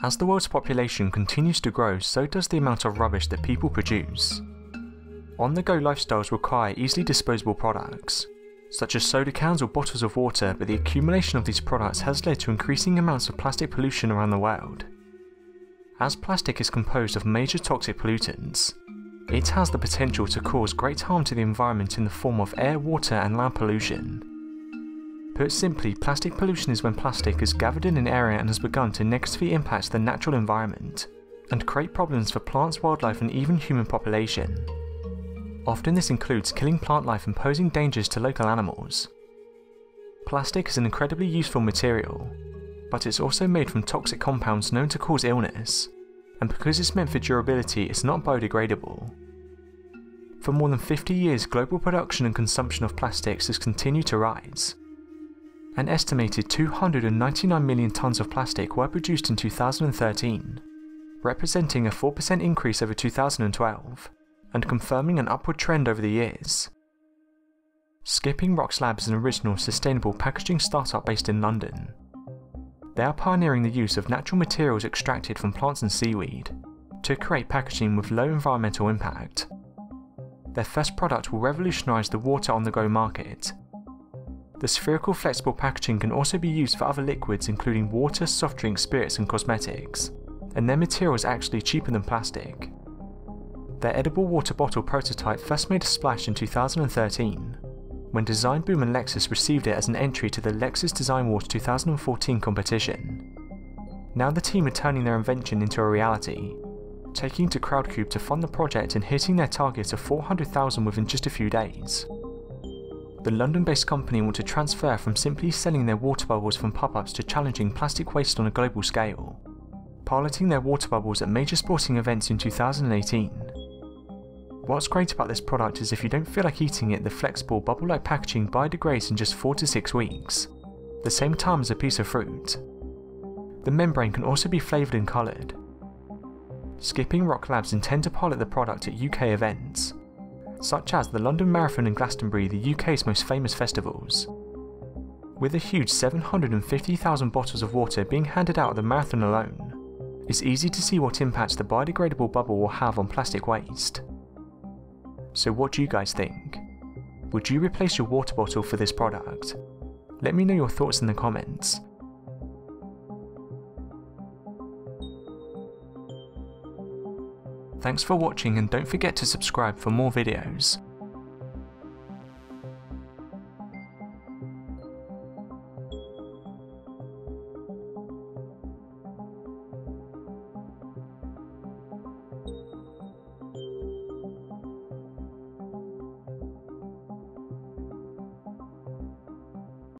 As the world's population continues to grow, so does the amount of rubbish that people produce. On the go lifestyles require easily disposable products, such as soda cans or bottles of water, but the accumulation of these products has led to increasing amounts of plastic pollution around the world. As plastic is composed of major toxic pollutants, it has the potential to cause great harm to the environment in the form of air, water, and land pollution. Put simply, plastic pollution is when plastic is gathered in an area and has begun to negatively impact the natural environment and create problems for plants, wildlife, and even human population. Often this includes killing plant life and posing dangers to local animals. Plastic is an incredibly useful material, but it's also made from toxic compounds known to cause illness, and because it's meant for durability, it's not biodegradable. For more than 50 years, global production and consumption of plastics has continued to rise. An estimated 299 million tonnes of plastic were produced in 2013, representing a 4% increase over 2012 and confirming an upward trend over the years. Skipping Rocks Lab is an original sustainable packaging startup based in London. They are pioneering the use of natural materials extracted from plants and seaweed to create packaging with low environmental impact. Their first product will revolutionise the water on the go market. The spherical flexible packaging can also be used for other liquids including water, soft drinks, spirits, and cosmetics, and their material is actually cheaper than plastic. Their edible water bottle prototype first made a splash in 2013, when Designboom and Lexus received it as an entry to the Lexus Design Award 2014 competition. Now the team are turning their invention into a reality, taking to Crowdcube to fund the project and hitting their target of 400,000 within just a few days. The London-based company want to transfer from simply selling their water bubbles from pop-ups to challenging plastic waste on a global scale, piloting their water bubbles at major sporting events in 2018 What's great about this product is if you don't feel like eating it, the flexible bubble-like packaging biodegrades in just 4 to 6 weeks, the same time as a piece of fruit. The membrane can also be flavoured and coloured. Skipping Rock Labs intend to pilot the product at UK events, such as the London Marathon and Glastonbury, the UK's most famous festivals. With a huge 750,000 bottles of water being handed out at the marathon alone, it's easy to see what impact the biodegradable bubble will have on plastic waste. So what do you guys think? Would you replace your water bottle for this product? Let me know your thoughts in the comments. Thanks for watching and don't forget to subscribe for more videos.